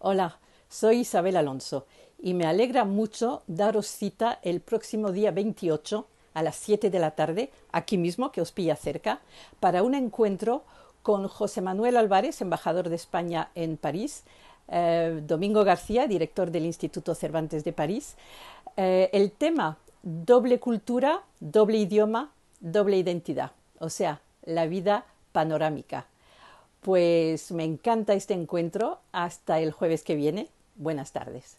Hola, soy Isabel Alonso y me alegra mucho daros cita el próximo día 28 a las 7 de la tarde, aquí mismo, que os pilla cerca, para un encuentro con José Manuel Álvarez, embajador de España en París, eh, Domingo García, director del Instituto Cervantes de París. Eh, el tema doble cultura, doble idioma, doble identidad, o sea, la vida panorámica. Pues me encanta este encuentro. Hasta el jueves que viene. Buenas tardes.